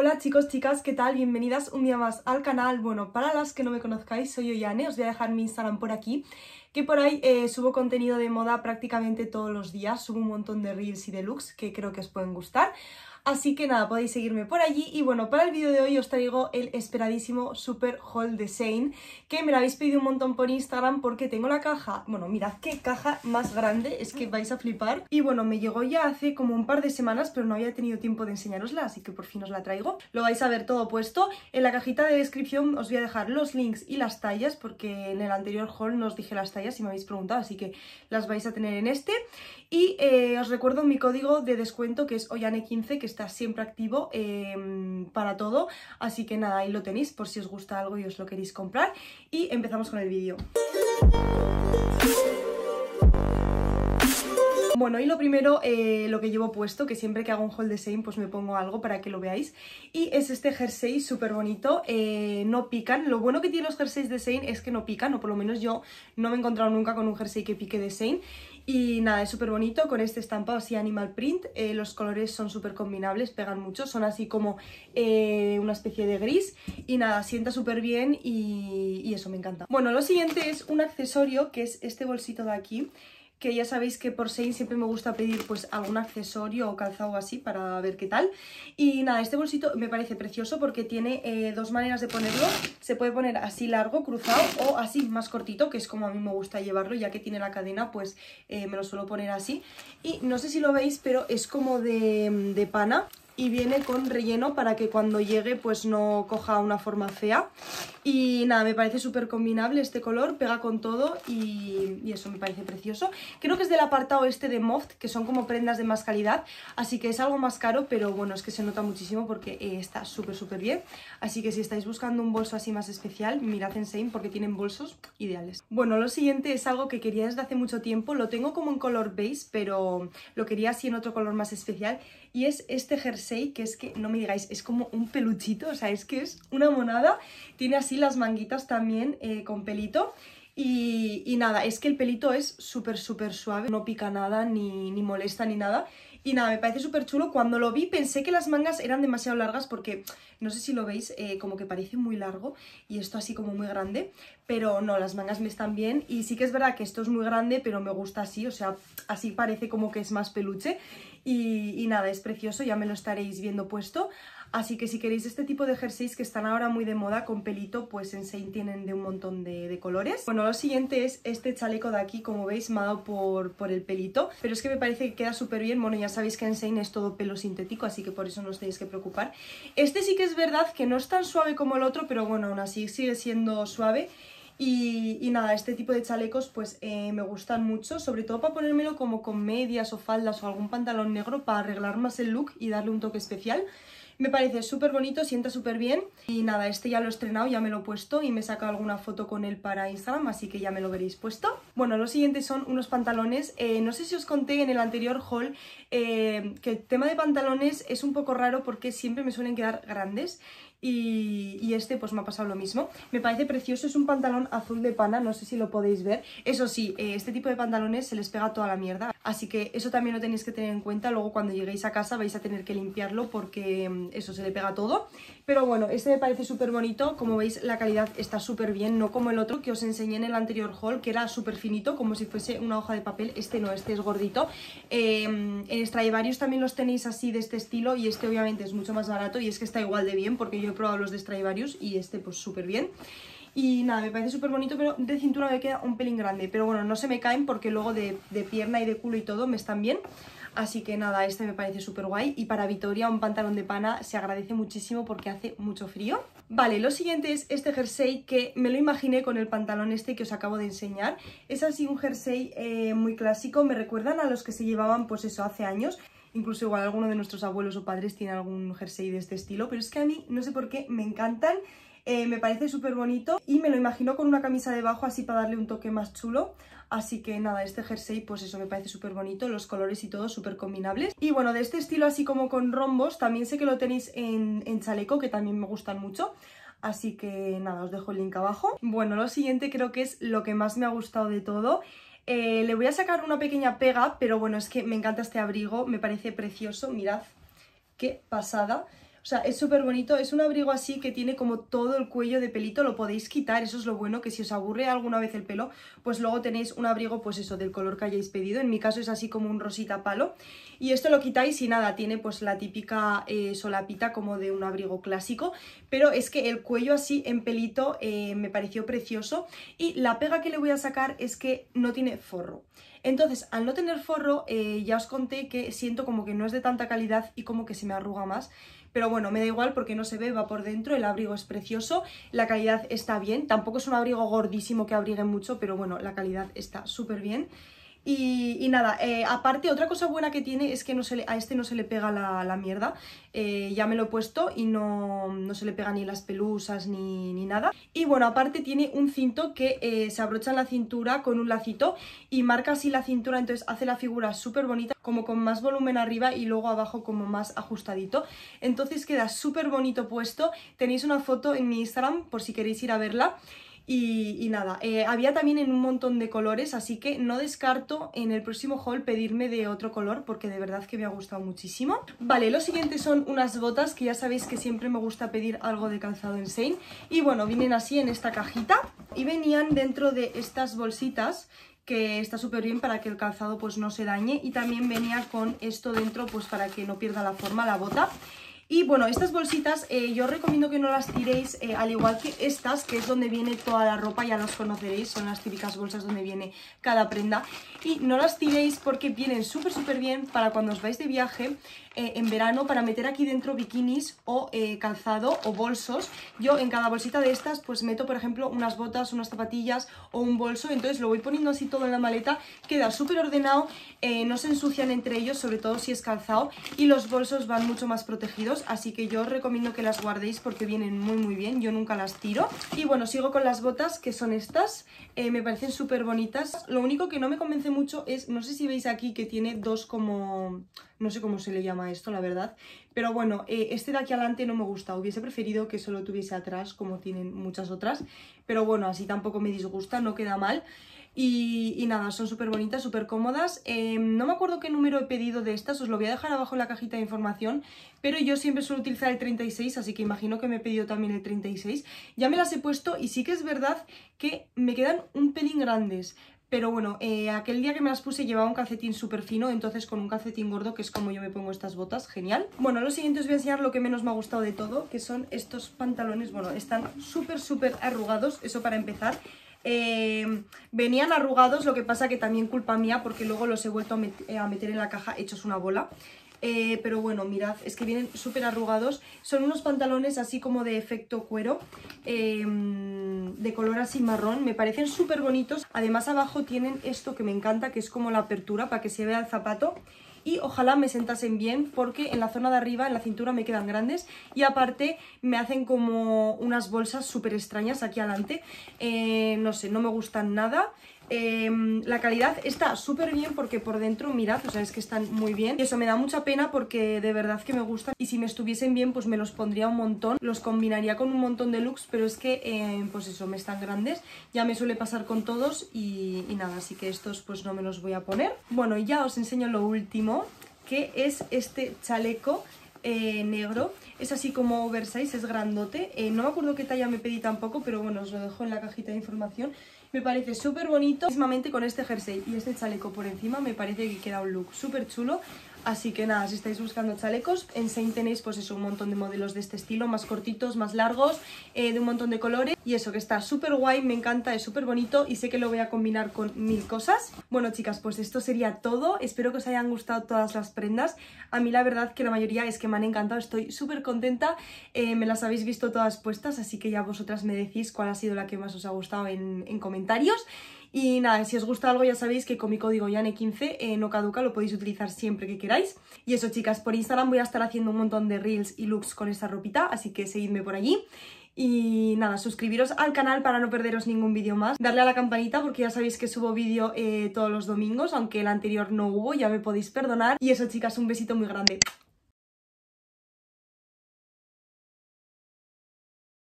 Hola chicos, chicas, ¿qué tal? Bienvenidas un día más al canal. Bueno, para las que no me conozcáis, soy Oyane, os voy a dejar mi Instagram por aquí, que por ahí eh, subo contenido de moda prácticamente todos los días, subo un montón de reels y de looks que creo que os pueden gustar. Así que nada, podéis seguirme por allí. Y bueno, para el vídeo de hoy os traigo el esperadísimo Super Haul de Shane que me lo habéis pedido un montón por Instagram porque tengo la caja, bueno, mirad qué caja más grande, es que vais a flipar. Y bueno, me llegó ya hace como un par de semanas pero no había tenido tiempo de enseñarosla, así que por fin os la traigo. Lo vais a ver todo puesto, en la cajita de descripción os voy a dejar los links y las tallas porque en el anterior haul no os dije las tallas y me habéis preguntado, así que las vais a tener en este. Y eh, os recuerdo mi código de descuento que es Oyane15 que está siempre activo em, para todo. Así que nada, ahí lo tenéis por si os gusta algo y os lo queréis comprar. Y empezamos con el vídeo. Bueno, y lo primero, eh, lo que llevo puesto, que siempre que hago un haul de Shane, pues me pongo algo para que lo veáis. Y es este jersey súper bonito, eh, no pican. Lo bueno que tienen los jerseys de Shane es que no pican, o por lo menos yo no me he encontrado nunca con un jersey que pique de Shane. Y nada, es súper bonito con este estampado así animal print. Eh, los colores son súper combinables, pegan mucho, son así como eh, una especie de gris. Y nada, sienta súper bien y, y eso me encanta. Bueno, lo siguiente es un accesorio que es este bolsito de aquí que ya sabéis que por Sein siempre me gusta pedir pues algún accesorio o calzado así para ver qué tal. Y nada, este bolsito me parece precioso porque tiene eh, dos maneras de ponerlo. Se puede poner así largo, cruzado o así más cortito, que es como a mí me gusta llevarlo, ya que tiene la cadena pues eh, me lo suelo poner así. Y no sé si lo veis, pero es como de, de pana y viene con relleno para que cuando llegue pues no coja una forma fea. Y nada, me parece súper combinable este color, pega con todo y, eso me parece precioso. Creo que es del apartado este de Moft, que son como prendas de más calidad, así que es algo más caro, pero bueno, es que se nota muchísimo porque eh, está súper súper bien. Así que si estáis buscando un bolso así más especial, mirad en Sein porque tienen bolsos ideales. Bueno, lo siguiente es algo que quería desde hace mucho tiempo, lo tengo como en color beige, pero lo quería así en otro color más especial y es este jersey que es que, no me digáis, es como un peluchito, o sea, es que es una monada, tiene así las manguitas también eh, con pelito y, nada, es que el pelito es súper súper suave, no pica nada, ni, ni molesta, ni nada y nada, me parece súper chulo. Cuando lo vi pensé que las mangas eran demasiado largas porque, no sé si lo veis, eh, como que parece muy largo y esto así como muy grande. Pero no, las mangas me están bien y sí que es verdad que esto es muy grande, pero me gusta así, o sea, así parece como que es más peluche. Y, y nada, es precioso, ya me lo estaréis viendo puesto. Así que si queréis este tipo de jerseys que están ahora muy de moda con pelito, pues en Sein tienen de un montón de, colores. Bueno, lo siguiente es este chaleco de aquí, como veis, me ha dado por, por el pelito. Pero es que me parece que queda súper bien. Bueno, ya sabéis que en Sein es todo pelo sintético, así que por eso no os tenéis que preocupar. Este sí que es verdad que no es tan suave como el otro, pero bueno, aún así sigue siendo suave. Y, nada, este tipo de chalecos pues eh, me gustan mucho, sobre todo para ponérmelo como con medias o faldas o algún pantalón negro para arreglar más el look y darle un toque especial. Me parece súper bonito, sienta súper bien. Y nada, este ya lo he estrenado, ya me lo he puesto y me he sacado alguna foto con él para Instagram, así que ya me lo veréis puesto. Bueno, los siguientes son unos pantalones. Eh, no sé si os conté en el anterior haul eh, que el tema de pantalones es un poco raro porque siempre me suelen quedar grandes. Y, este pues me ha pasado lo mismo. Me parece precioso, es un pantalón azul de pana, no sé si lo podéis ver. Eso sí, eh, este tipo de pantalones se les pega toda la mierda, así que eso también lo tenéis que tener en cuenta. Luego cuando lleguéis a casa vais a tener que limpiarlo porque mm, eso se le pega todo. Pero bueno, este me parece súper bonito, como veis la calidad está súper bien, no como el otro que os enseñé en el anterior haul, que era súper finito, como si fuese una hoja de papel. Este no, este es gordito. Eh, en Stradivarius también los tenéis así de este estilo y este obviamente es mucho más barato y es que está igual de bien porque yo he probado los de Stradivarius y este pues súper bien. Y nada, me parece súper bonito, pero de cintura me queda un pelín grande. Pero bueno, no se me caen porque luego de, de pierna y de culo y todo me están bien. Así que nada, este me parece súper guay. Y para Vitoria un pantalón de pana se agradece muchísimo porque hace mucho frío. Vale, lo siguiente es este jersey que me lo imaginé con el pantalón este que os acabo de enseñar. Es así un jersey eh, muy clásico, me recuerdan a los que se llevaban pues eso hace años. Incluso igual alguno de nuestros abuelos o padres tiene algún jersey de este estilo, pero es que a mí no sé por qué me encantan. Eh, me parece súper bonito y me lo imagino con una camisa debajo así para darle un toque más chulo. Así que nada, este jersey pues eso me parece súper bonito, los colores y todo súper combinables. Y bueno, de este estilo así como con rombos, también sé que lo tenéis en, en chaleco, que también me gustan mucho. Así que nada, os dejo el link abajo. Bueno, lo siguiente creo que es lo que más me ha gustado de todo eh, le voy a sacar una pequeña pega, pero bueno, es que me encanta este abrigo, me parece precioso, mirad qué pasada. O sea, es súper bonito, es un abrigo así que tiene como todo el cuello de pelito, lo podéis quitar, eso es lo bueno, que si os aburre alguna vez el pelo, pues luego tenéis un abrigo, pues eso, del color que hayáis pedido, en mi caso es así como un rosita palo, y esto lo quitáis y nada, tiene pues la típica eh, solapita como de un abrigo clásico, pero es que el cuello así en pelito eh, me pareció precioso, y la pega que le voy a sacar es que no tiene forro. Entonces, al no tener forro, eh, ya os conté que siento como que no es de tanta calidad y como que se me arruga más. Pero bueno, me da igual porque no se ve, va por dentro, el abrigo es precioso, la calidad está bien. Tampoco es un abrigo gordísimo que abrigue mucho, pero bueno, la calidad está súper bien. Y, nada, eh, aparte otra cosa buena que tiene es que no se a este no se le pega la, mierda, eh, ya me lo he puesto y no, se le pega ni las pelusas ni, nada. Y bueno, aparte tiene un cinto que eh, se abrocha en la cintura con un lacito y marca así la cintura, entonces hace la figura súper bonita, como con más volumen arriba y luego abajo como más ajustadito. Entonces queda súper bonito puesto, tenéis una foto en mi Instagram por si queréis ir a verla. Y, nada, eh, había también en un montón de colores, así que no descarto en el próximo haul pedirme de otro color porque de verdad que me ha gustado muchísimo. Vale, lo siguiente son unas botas que ya sabéis que siempre me gusta pedir algo de calzado en Sein. Y bueno, vienen así en esta cajita y venían dentro de estas bolsitas que está súper bien para que el calzado pues no se dañe y también venía con esto dentro pues para que no pierda la forma la bota y bueno, estas bolsitas eh, yo recomiendo que no las tiréis, eh, al igual que estas, que es donde viene toda la ropa, ya las conoceréis, son las típicas bolsas donde viene cada prenda. Y no las tiréis porque vienen súper súper bien para cuando os vais de viaje eh, en verano para meter aquí dentro bikinis o calzado o bolsos. Yo en cada bolsita de estas pues meto por ejemplo unas botas, unas zapatillas o un bolso, entonces lo voy poniendo así todo en la maleta, queda súper ordenado, no se ensucian entre ellos, sobre todo si es calzado, y los bolsos van mucho más protegidos así que yo os recomiendo que las guardéis porque vienen muy muy bien, yo nunca las tiro. Y bueno, sigo con las botas que son estas, eh, me parecen súper bonitas. Lo único que no me convence mucho es, no sé si veis aquí que tiene dos como... no sé cómo se le llama esto, la verdad. Pero bueno, eh, este de aquí adelante no me gusta, hubiese preferido que solo tuviese atrás como tienen muchas otras. Pero bueno, así tampoco me disgusta, no queda mal. Y, nada, son súper bonitas, súper cómodas. Em, no me acuerdo qué número he pedido de estas, os lo voy a dejar abajo en la cajita de información, pero yo siempre suelo utilizar el 36, así que imagino que me he pedido también el 36. Ya me las he puesto y sí que es verdad que me quedan un pelín grandes, pero bueno, eh, aquel día que me las puse llevaba un calcetín súper fino, entonces con un calcetín gordo, que es como yo me pongo estas botas, genial. Bueno, lo siguiente os voy a enseñar lo que menos me ha gustado de todo, que son estos pantalones, bueno, están súper, súper arrugados, eso para empezar. Eh, venían arrugados, lo que pasa que también culpa mía porque luego los he vuelto a, eh, meter en la caja hechos una bola. Pero bueno, mirad, es que vienen súper arrugados. Son unos pantalones así como de efecto cuero, de color así marrón. Me parecen súper bonitos. Además abajo tienen esto que me encanta, que es como la apertura para que se vea el zapato y ojalá me sentasen bien porque en la zona de arriba, en la cintura me quedan grandes y aparte me hacen como unas bolsas súper extrañas aquí adelante, eh, no sé, no me gustan nada Em, la calidad está súper bien porque por dentro, mirad, o es que están muy bien. Y eso me da mucha pena porque de verdad que me gustan. Y si me estuviesen bien, pues me los pondría un montón. Los combinaría con un montón de looks, pero es que, em, pues eso, me están grandes. Ya me suele pasar con todos y, nada, así que estos pues no me los voy a poner. Bueno, ya os enseño lo último, que es este chaleco eh, negro. Es así como oversize, es grandote. Eh, no me acuerdo qué talla me pedí tampoco, pero bueno, os lo dejo en la cajita de información. Me parece súper bonito, mismamente con este jersey y este chaleco por encima me parece que queda un look súper chulo. Así que nada, si estáis buscando chalecos, en Sein tenéis pues eso, un montón de modelos de este estilo, más cortitos, más largos, eh, de un montón de colores. Y eso, que está súper guay, me encanta, es súper bonito y sé que lo voy a combinar con mil cosas. Bueno chicas, pues esto sería todo. Espero que os hayan gustado todas las prendas. A mí la verdad que la mayoría es que me han encantado, estoy súper contenta. Eh, me las habéis visto todas puestas, así que ya vosotras me decís cuál ha sido la que más os ha gustado en, en comentarios. Y nada, si os gusta algo ya sabéis que con mi código YANE15 eh, no caduca, lo podéis utilizar siempre que queráis. Y eso chicas, por Instagram voy a estar haciendo un montón de reels y looks con esta ropita, así que seguidme por allí. Y nada, suscribiros al canal para no perderos ningún vídeo más. Darle a la campanita porque ya sabéis que subo vídeo eh, todos los domingos, aunque el anterior no hubo, ya me podéis perdonar. Y eso chicas, un besito muy grande.